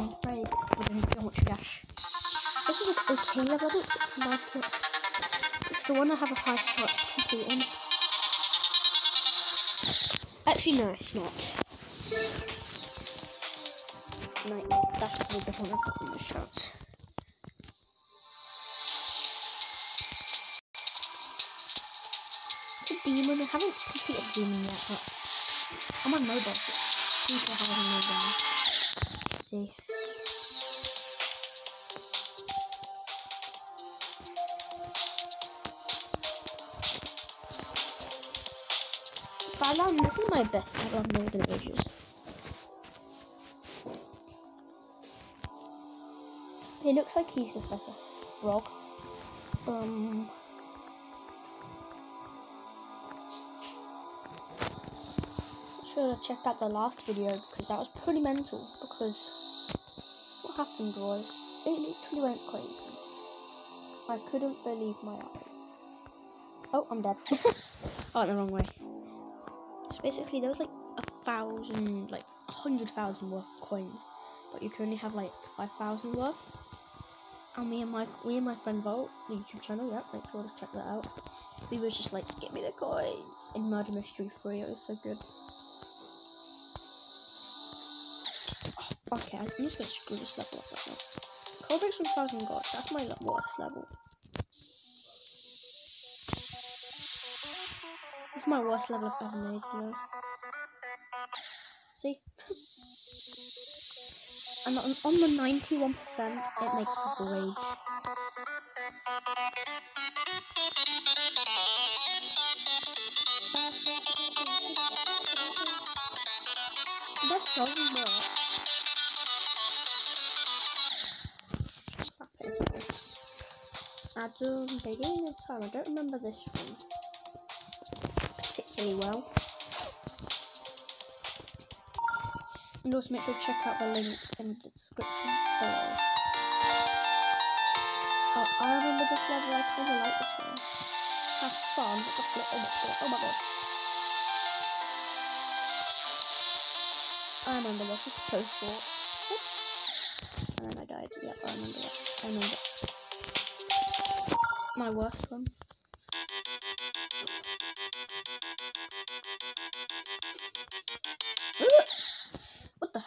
I'm afraid we're going to so much cash. This is an okay level. I don't like it. It's the one I have a high of completing. Actually, no, it's not. No, that's probably the one I've got the most a demon. I haven't completed demon yet, but I'm on mobile. So people have it on mobile. Let's see. Balan, this is my best uploaded in ages. He looks like he's just like a frog. Um. Should have checked out the last video because that was pretty mental. Because what happened was it literally went crazy. I couldn't believe my eyes. Oh, I'm dead. oh, the wrong way. Basically, there was like a thousand, like a hundred thousand worth of coins, but you can only have like five thousand worth. And me and my me and my friend Volt, the YouTube channel, yeah, make sure to check that out. We was just like, give me the coins in Murder Mystery 3. It was so good. Oh, okay, I'm just gonna screw this level up right now. Codex 1000 God, that's my worst level. This is my worst level I've ever made, you know. See? And on, on the 91%, it makes people rage. That's so much. Adam, beginning of time. I don't remember this one particularly well. And also make sure to check out the link in the description below. Oh, I remember this level, I kinda like this one. Have fun. Oh oh my god. I remember this, it's so short. And then I died. Yep, I remember that. I remember. My worst one.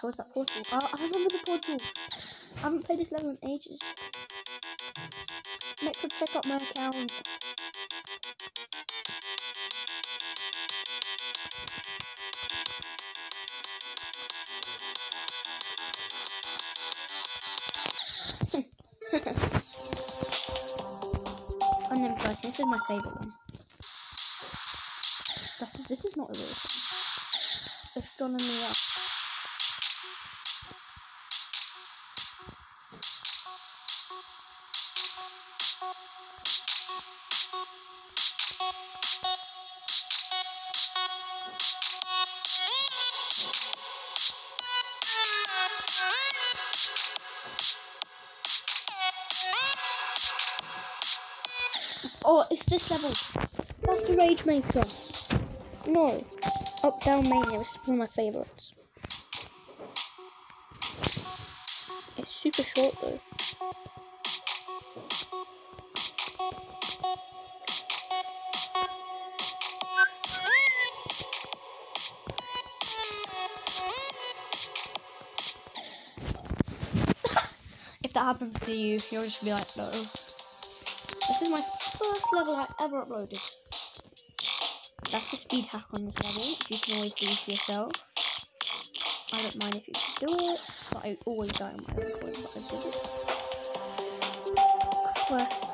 What the hell is that portal? Oh, I remember the portal. I haven't played this level in ages. Make sure to check out my account. Oh, then first, this is my favourite one. This is, this is not a real thing. Astronomy up. Oh, it's this level. That's the Rage Maker. No. Up Down Mania is one of my favourites. It's super short though. If that happens to you, you'll just be like, no. This is my first level I ever uploaded. That's a speed hack on this level, you can always do for yourself. I don't mind if you do it, but I always die on my own point, but I did it. Quests.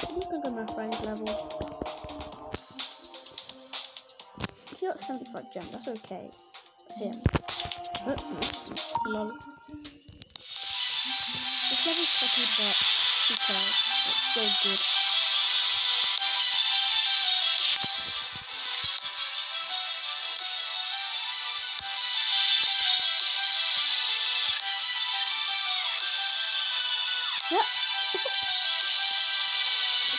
Let's just go to my friend's level. He got 75 gems, that's okay. Him. Lol. This level's copied, but cares? It's still good. Yeah.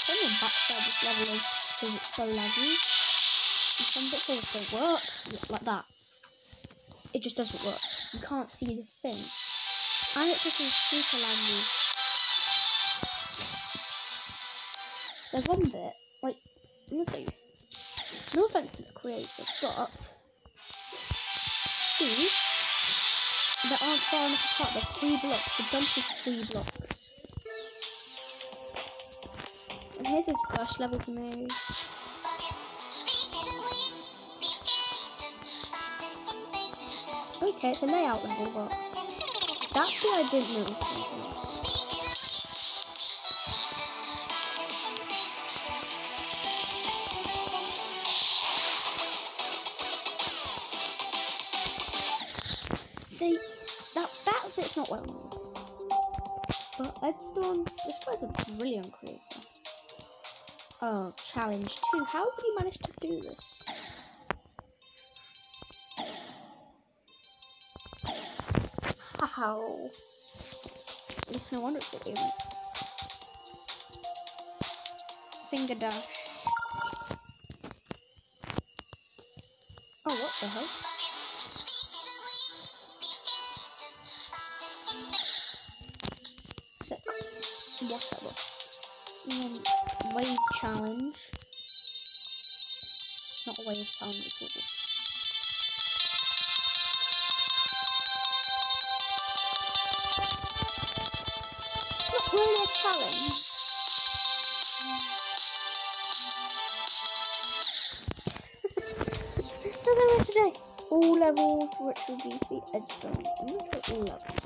only a backside this level is because it's so laggy. And some bits of it don't work. Like that. It just doesn't work. You can't see the thing. And it's looking super landy. There's one bit, like, I'm gonna say, no offense to the creator, but these that aren't far enough apart, they're three blocks. The jump is three blocks. His first level he made. Okay, it's a layout level, but that's what I didn't know. See, that that bit's not well known. But Edstorm, this guy's a brilliant creator. Oh, challenge two. How did he manage to do this? How? No wonder it's a game. Finger dash. Oh, what the hell? Sick. Whatever. Um, wave challenge. Not a wave challenge, it's not really a challenge. Doesn't matter today. All levels, Ritual DC, Edgestone. I'm not sure all levels,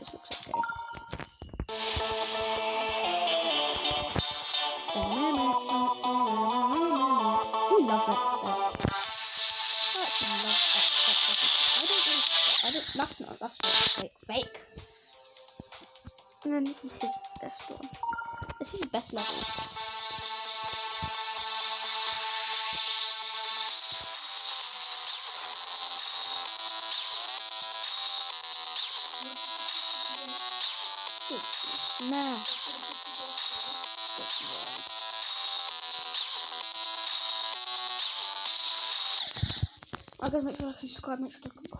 And then this is his best one. This is the best level. Guys, make sure to subscribe, make sure to.